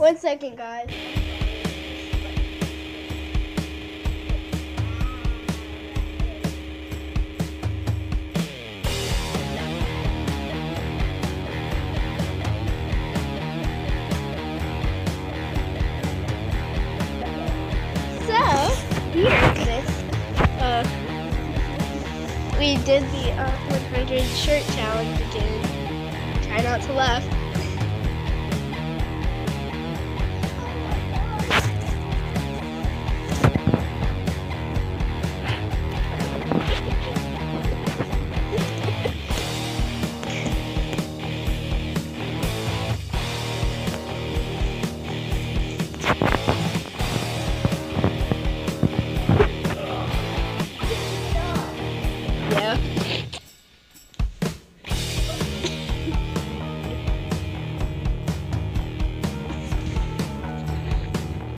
One second, guys. Uh, we did the uh, 100 shirt challenge again. Try not to laugh. Yeah.